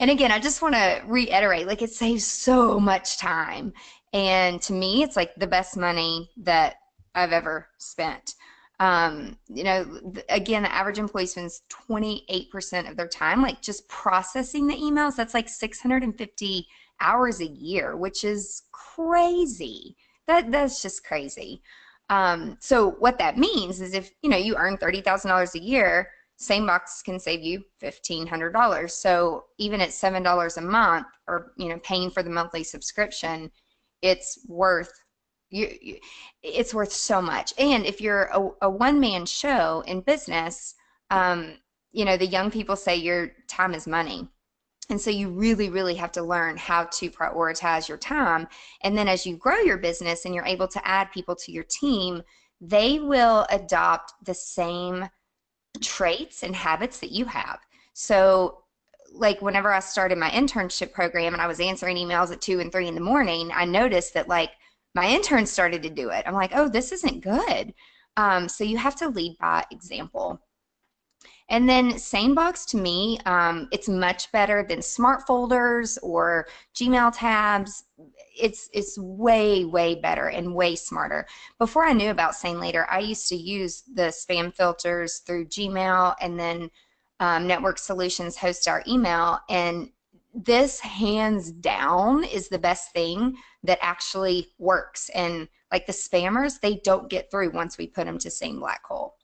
And again, I just want to reiterate like it saves so much time. And to me, it's like the best money that I've ever spent. Um, you know, again, the average employee spends 28% of their time like just processing the emails. That's like 650 hours a year, which is crazy. That that's just crazy. Um, so what that means is if you know you earn thirty thousand dollars a year, SaneBox can save you fifteen hundred dollars. So even at seven dollars a month, or you know paying for the monthly subscription, it's worth you, you, it's worth so much. And if you're a, a one man show in business, um, you know the young people say your time is money. And so you really, really have to learn how to prioritize your time. And then as you grow your business and you're able to add people to your team, they will adopt the same traits and habits that you have. So like whenever I started my internship program and I was answering emails at two and three in the morning, I noticed that like my interns started to do it. I'm like, oh, this isn't good. Um, so you have to lead by example. And then SaneBox to me, um, it's much better than smart folders or Gmail tabs. It's it's way way better and way smarter. Before I knew about Sane Later, I used to use the spam filters through Gmail, and then um, Network Solutions host our email, and this hands down is the best thing that actually works. And like the spammers, they don't get through once we put them to Sane Black Hole.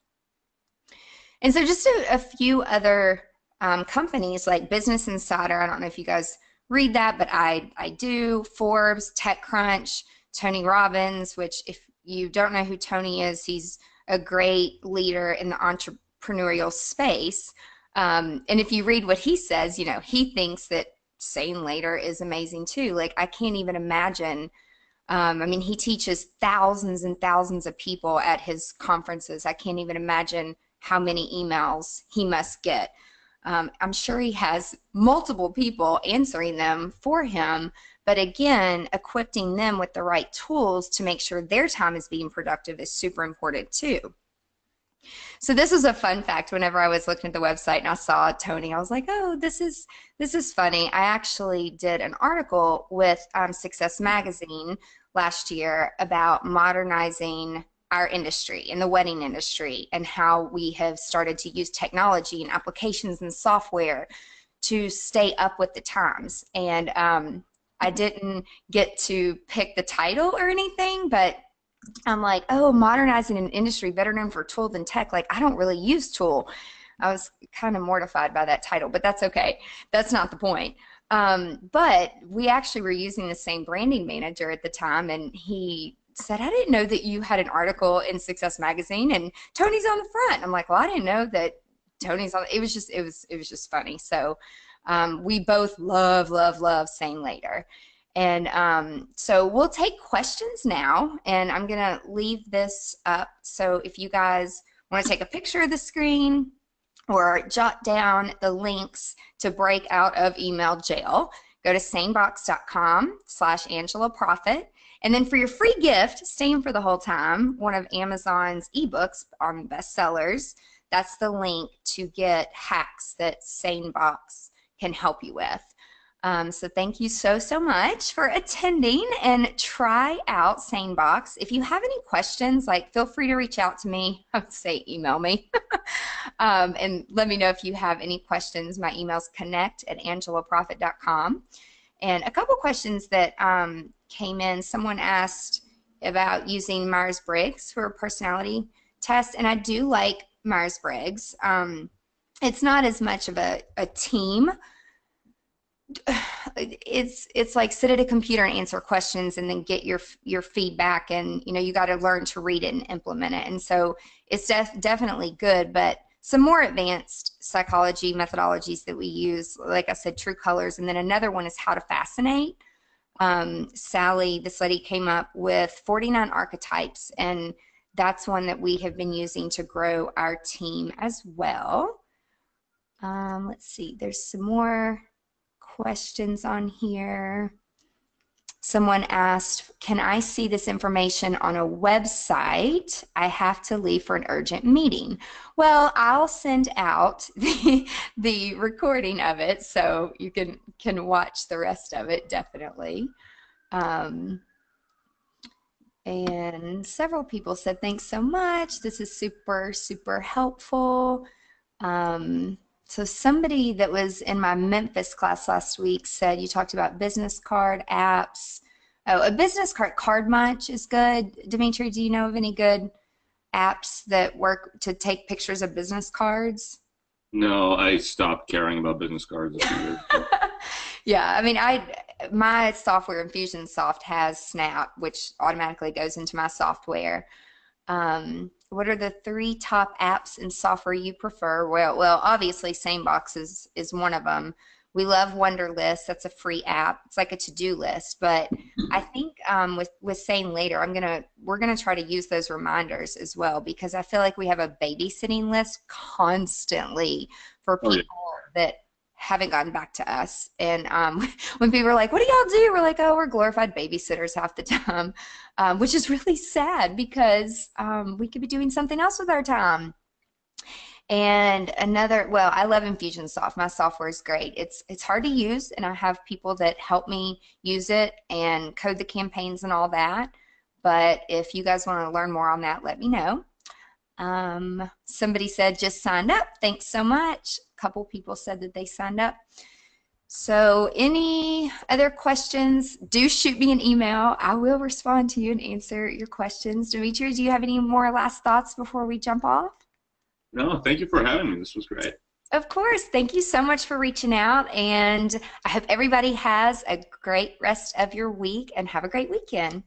And so just a, a few other um, companies like Business Insider, I don't know if you guys read that, but I, I do, Forbes, TechCrunch, Tony Robbins, which if you don't know who Tony is, he's a great leader in the entrepreneurial space. Um, and if you read what he says, you know, he thinks that Sane Later is amazing too. Like I can't even imagine Um, I mean, he teaches thousands and thousands of people at his conferences. I can't even imagine how many emails he must get. Um, I'm sure he has multiple people answering them for him, but again, equipping them with the right tools to make sure their time is being productive is super important too. So this was a fun fact. Whenever I was looking at the website and I saw Tony, I was like, "Oh, this is this is funny." I actually did an article with um, Success Magazine last year about modernizing our industry in the wedding industry and how we have started to use technology and applications and software to stay up with the times. And um, I didn't get to pick the title or anything, but I'm like, oh, modernizing an industry better known for tulle than tech. Like, I don't really use tulle. I was kind of mortified by that title, but that's okay. That's not the point. Um, but we actually were using the same branding manager at the time, and he said, I didn't know that you had an article in Success Magazine and Tony's on the front. I'm like, well, I didn't know that Tony's on. It was just, it was, it was just funny. So um, we both love, love, love Sane Later. And um, so we'll take questions now, and I'm going to leave this up. So if you guys want to take a picture of the screen or jot down the links to break out of email jail, go to sanebox.com slash Angela Proffitt and then for your free gift, same for the whole time, one of Amazon's ebooks on bestsellers, that's the link to get hacks that SaneBox can help you with. Um, so thank you so, so much for attending and try out SaneBox. If you have any questions, like feel free to reach out to me. I would say email me. um, and let me know if you have any questions. My email's connect at angelaproffitt.com. And a couple questions that um, came in. Someone asked about using Myers Briggs for a personality test, and I do like Myers Briggs. Um, it's not as much of a, a team. It's it's like sit at a computer and answer questions and then get your your feedback and you know you got to learn to read it and implement it and so it's def- definitely good but some more advanced psychology methodologies that we use like I said true colors and then another one is how to fascinate um, Sally, this lady came up with 49 archetypes, and that's one that we have been using to grow our team as well. Um, let's see, there's some more questions on here. Someone asked, can I see this information on a website? I have to leave for an urgent meeting. Well, I'll send out the, the recording of it so you can, can watch the rest of it, definitely. Um, and several people said, thanks so much. This is super, super helpful. Um, so somebody that was in my Memphis class last week said you talked about business card apps. Oh, a business card CardMunch is good. Dimitri, do you know of any good apps that work to take pictures of business cards? No, I stopped caring about business cards. yeah, I mean, I my software Infusionsoft has Snap, which automatically goes into my software. Um, what are the three top apps and software you prefer? Well, well, obviously SaneBox is is one of them. We love Wunderlist. That's a free app. It's like a to-do list. But I think um, with with Sane Later, I'm gonna we're gonna try to use those reminders as well because I feel like we have a babysitting list constantly for people oh, yeah. that haven't gotten back to us. And um, when people are like, "What do y'all do?" We're like, "Oh, we're glorified babysitters half the time," um, which is really sad because um, we could be doing something else with our time. And another, well, I love Infusionsoft. My software is great. It's it's hard to use, and I have people that help me use it and code the campaigns and all that. But if you guys want to learn more on that, let me know. Um, somebody said just signed up. Thanks so much. A couple people said that they signed up. So any other questions, do shoot me an email. I will respond to you and answer your questions. Dimitri, do you have any more last thoughts before we jump off? No, thank you for having me. This was great. Of course. Thank you so much for reaching out. And I hope everybody has a great rest of your week and have a great weekend.